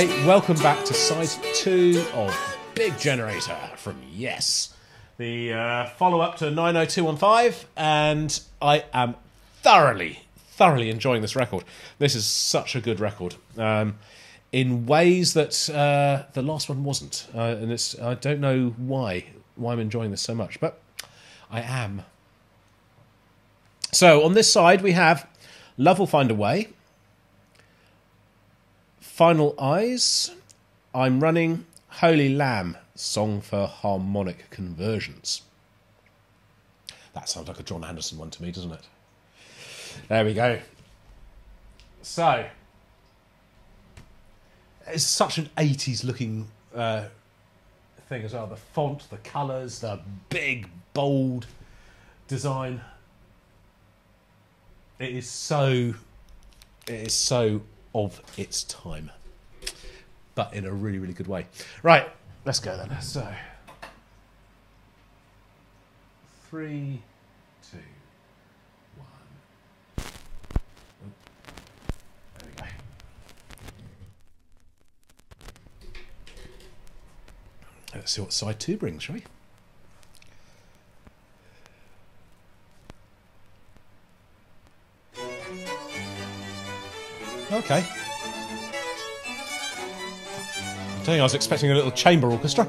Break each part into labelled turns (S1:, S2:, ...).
S1: Hi, welcome back to side two of Big Generator from Yes, the uh, follow up to 90215, and I am thoroughly, thoroughly enjoying this record. This is such a good record. Um, in ways that uh, the last one wasn't, uh, and it's I don't know why why I'm enjoying this so much, but I am. So on this side we have Love Will Find a Way, Final Eyes, I'm running Holy Lamb, Song for Harmonic Convergence. That sounds like a Jon Anderson one to me, doesn't it? There we go. So, it's such an 80s looking uh, thing as well. The font, the colours, the big, bold design. It is so. It is so of its time, but in a really, really good way. Right, let's go then. So, three, two, one. There we go. Let's see what side two brings, shall we? Okay. I think I was expecting a little chamber orchestra.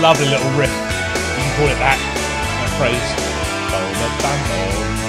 S1: Lovely little riff. You can call it that. That phrase. Oh,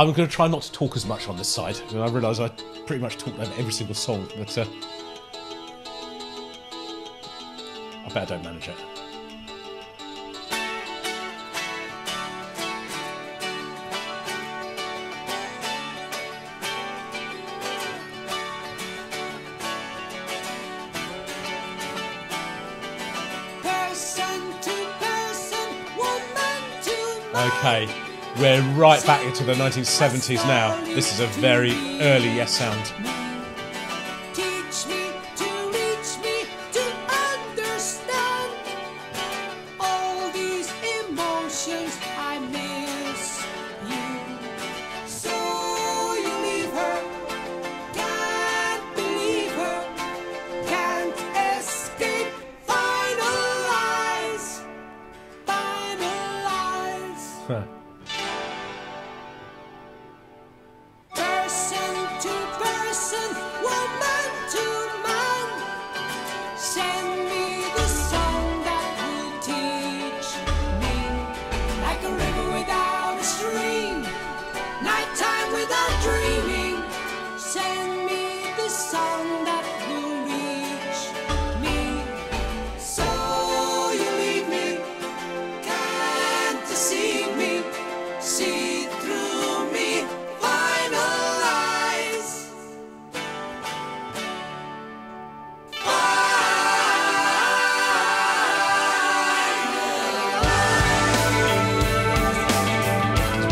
S1: I'm going to try not to talk as much on this side. I realise I pretty much talked over every single song, but uh, I bet I don't manage it.
S2: Person to person, woman to.
S1: Okay, we're right back into the 1970s now. This is a very early Yes sound.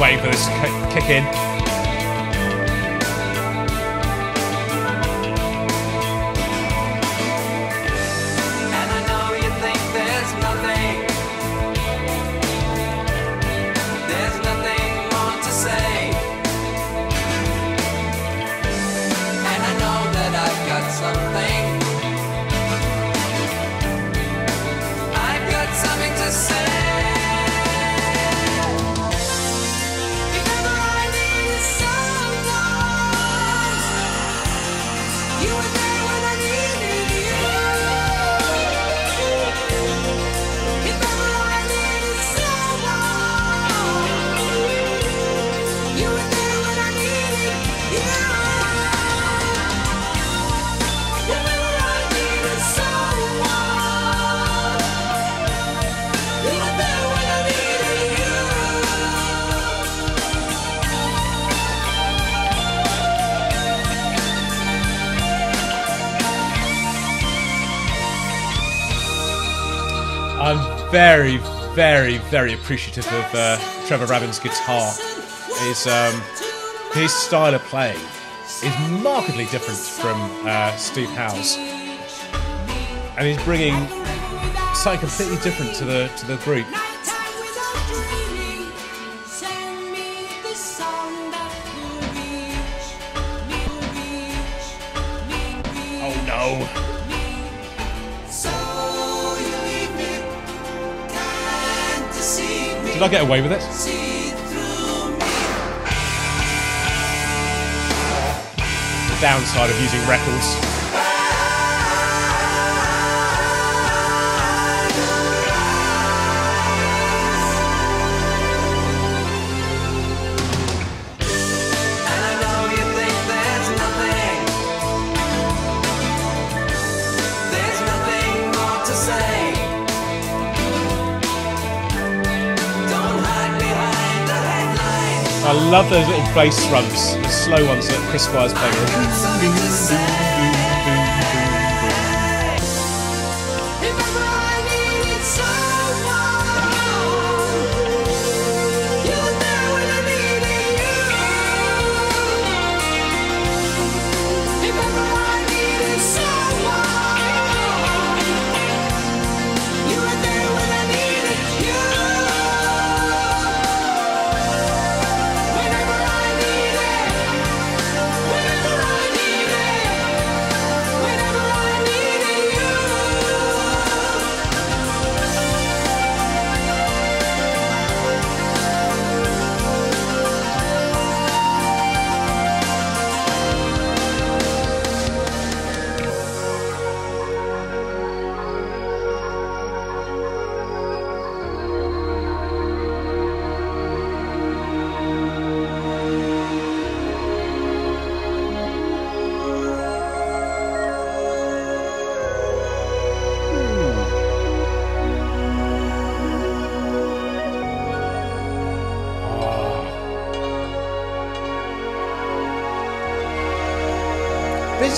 S1: Waiting for this kick in. I'm very, very, very appreciative of uh, Trevor Rabin's guitar. His, um, his style of playing is markedly different from uh, Steve Howe's, and he's bringing something completely different to the to the group. Did I get away with it? The downside of using records. Love those little bass runs, the slow ones that Chris Squire's playing.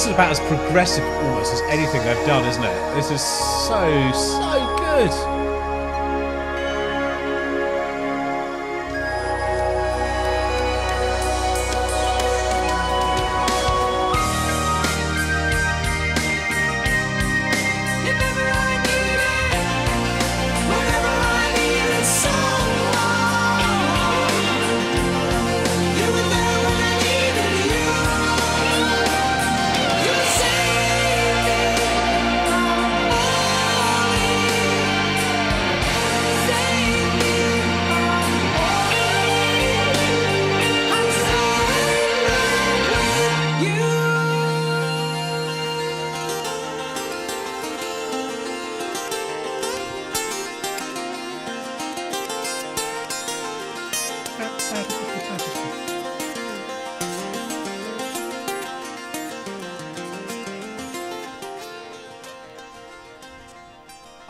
S1: this is about as progressive almost as anything I've done, isn't it? This is so, so good.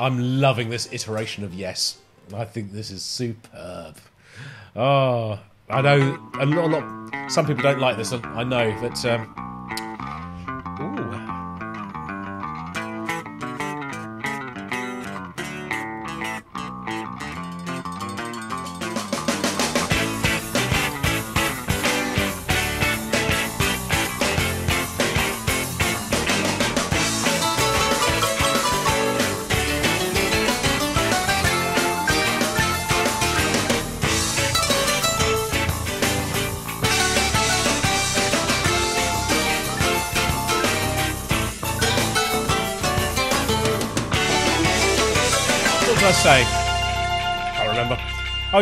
S2: I'm
S1: loving this iteration of yes. I think this is superb. Oh, I know a lot, a lot some people don't like this. I know, but um,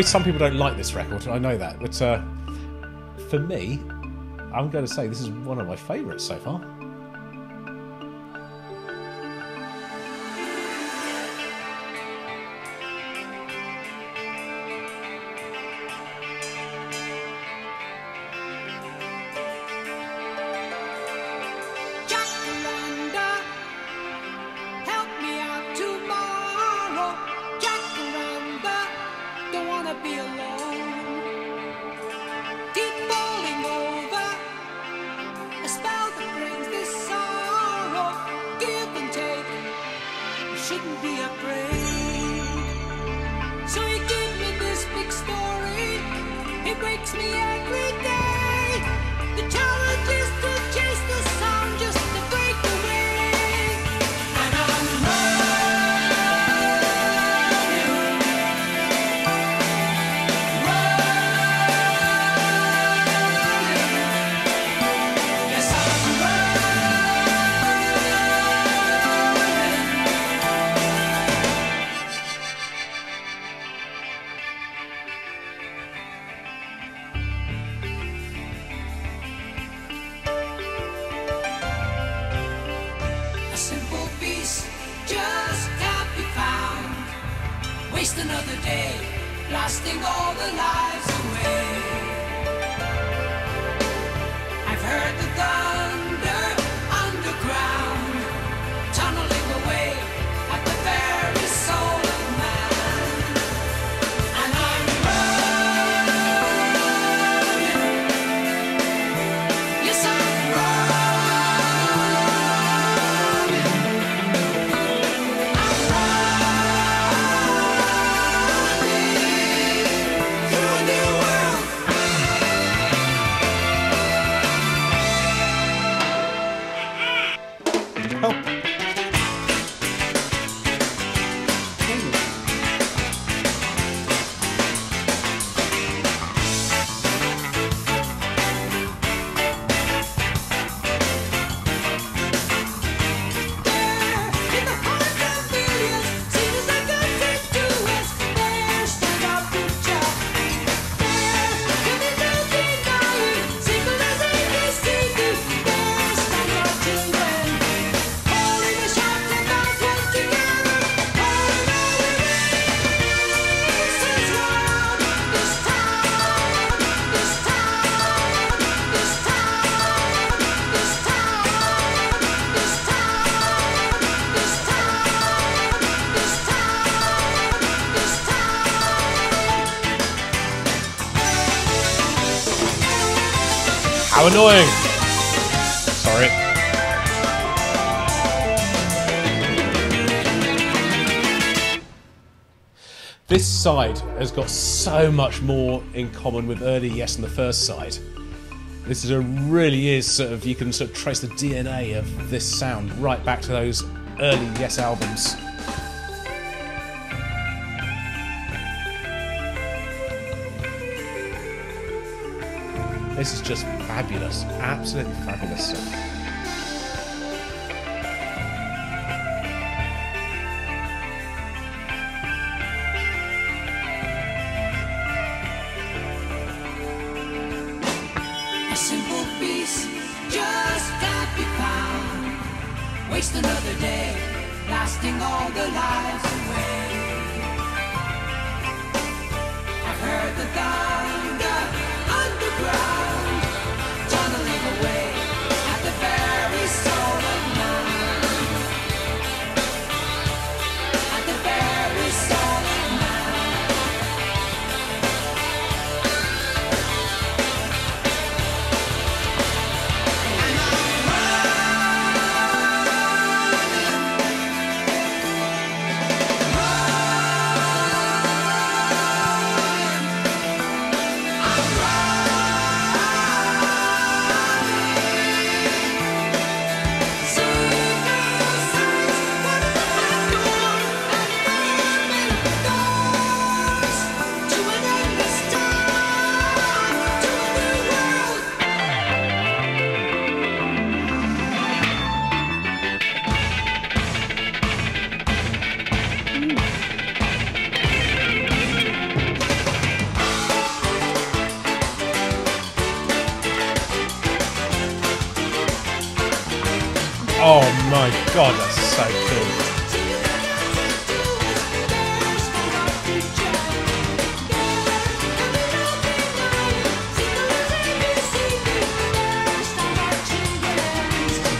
S1: Some people don't like this record, I know that, but uh, for me, I'm going to say this is one of my favourites so far. Annoying! Sorry. This side has got so much more in common with early Yes and the first side. This is a really is sort of you can sort of trace the DNA of this sound right back to those early Yes albums. This is just fabulous, absolutely fabulous.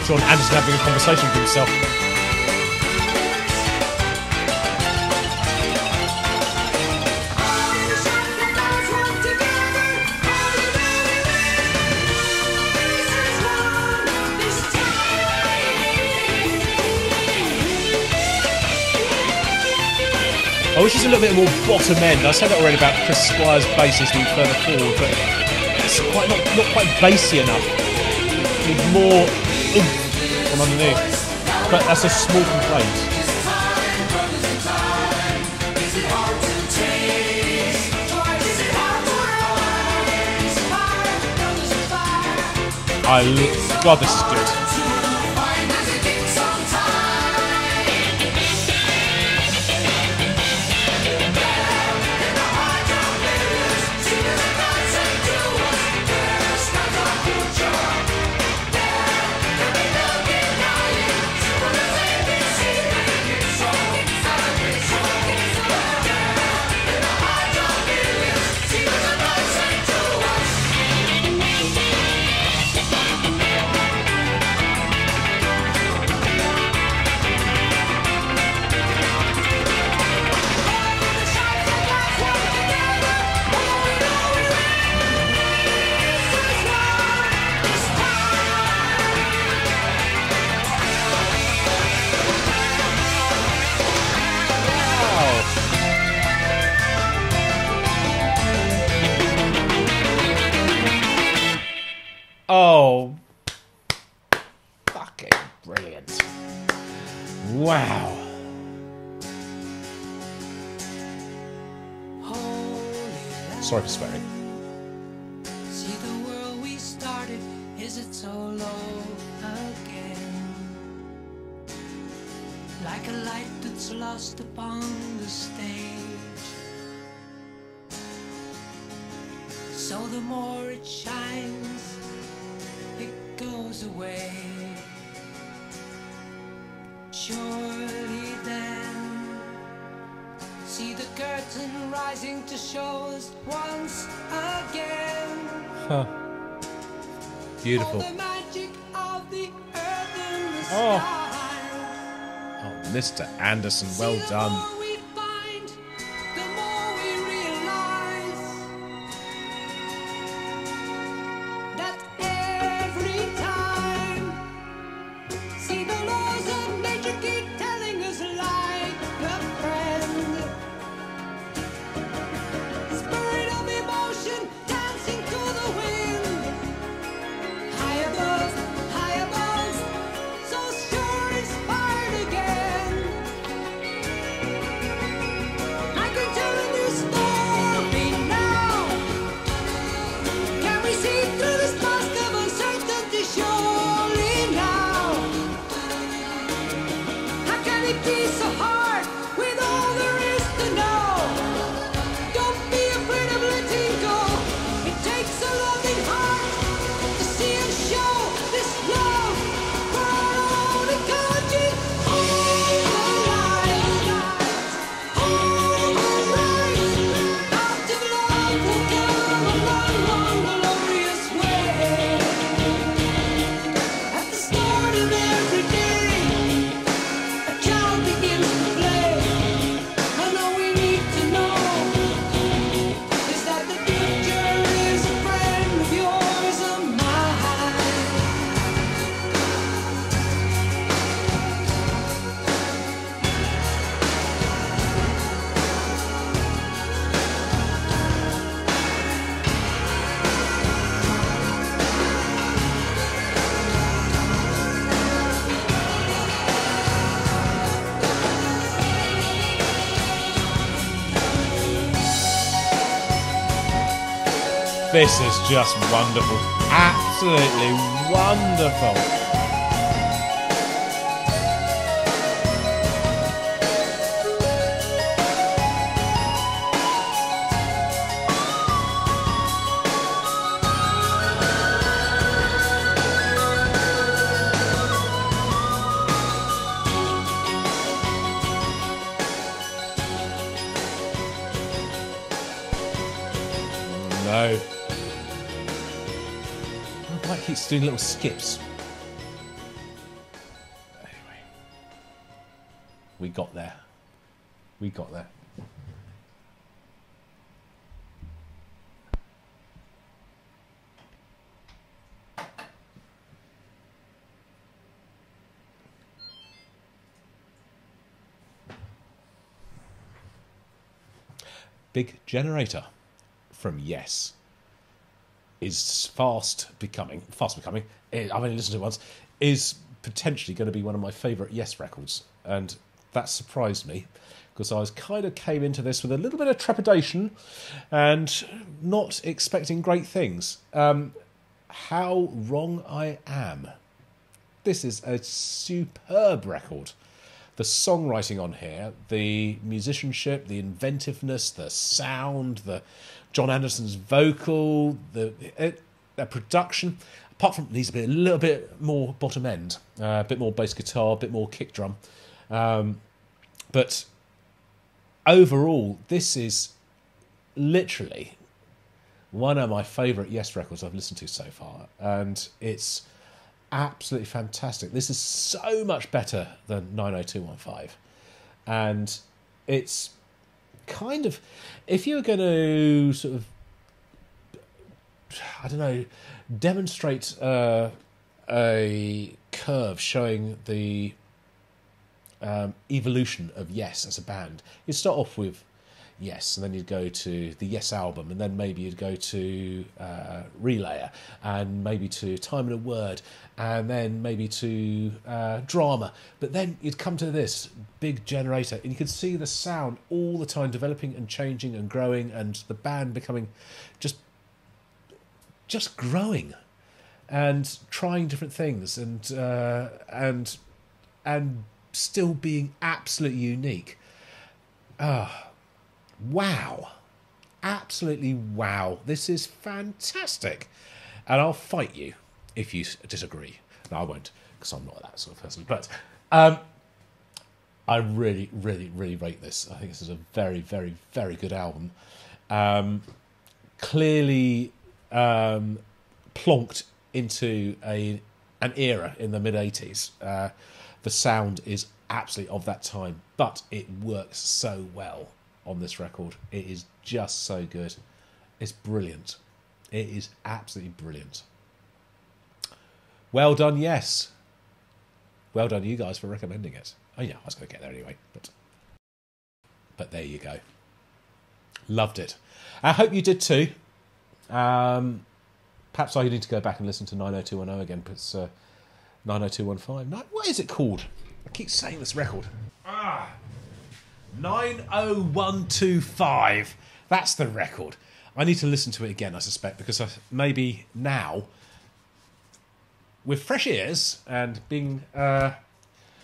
S1: Jon Anderson having a conversation with himself. I wish it's a little bit more bottom end. I said that already about Chris Squire's bassist being further forward, but it's quite not, not quite bassy enough. Need more from underneath. But that's a small complaint. I God, this is good. Sorry for swearing.
S2: See the world we started, is it so low again? Like a light that's lost upon the stage. So the more it shines, it goes away. Surely curtain rising to show us once again.
S1: Huh. Beautiful.
S2: All the magic of the earth and the
S1: Oh. Oh, Mr. Anderson, well done.
S3: This is
S2: just wonderful. Absolutely wonderful. Doing little skips? Anyway. We got there. We got there. Big generator from Yes is fast becoming fast becoming. eh, I've only listened to it once. Is potentially going to be one of my favourite Yes records, and that surprised me because I was kind of came into this with a little bit of trepidation and not expecting great things. Um, how wrong I am. This is a superb record. The songwriting on here, the musicianship, the inventiveness, the sound, the Jon Anderson's vocal, the the production. Apart from needs to be a little bit more bottom end, uh, a bit more bass guitar, a bit more kick drum, um, but overall, this is literally one of my favourite Yes records I've listened to so far, and it's absolutely fantastic. This is so much better than 90215, and it's kind of if you were going to sort of I don't know demonstrate uh, a curve showing the um, evolution of Yes as a band. You'd start off with Yes, and then you'd go to the Yes album, and then maybe you'd go to uh, Relayer, and maybe to Time and a Word, and then maybe to uh, Drama. But then you'd come to this big generator, and you could see the sound all the time developing and changing and growing, and the band becoming just just growing and trying different things and uh, and and still being absolutely unique. Ah, wow, absolutely wow! This is fantastic, and I'll fight you if you disagree. No, I won't because I'm not that sort of person. But um, I really, really, really rate this. I think this is a very, very, very good album. Um, clearly um, plonked into a an era in the mid '80s. Uh, the sound is absolutely of that time, but it works so well on this record. It is just so good. It's brilliant. It is absolutely brilliant. Well done, yes. Well done, you guys, for recommending it. Oh yeah, I was going to get there anyway, but but there you go. Loved it. I hope you did too. Um, perhaps I need to go back and listen to 90210 again. But it's uh, 90215. No, what is it called? I keep saying this record. Ah, 90125. That's the record. I need to listen to it again, I suspect, because I, maybe now, with fresh ears and being uh,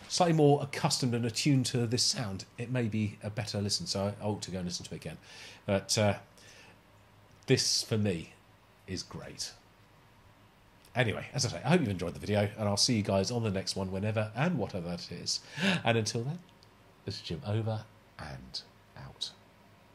S2: slightly more accustomed and attuned to this sound, it may be a better listen. So I ought to go and listen to it again. But uh, this, for me, is great. Anyway, as I say, I hope you've enjoyed the video, and I'll see you guys on the next one, whenever and whatever that is. And until then, this is Jim over and out.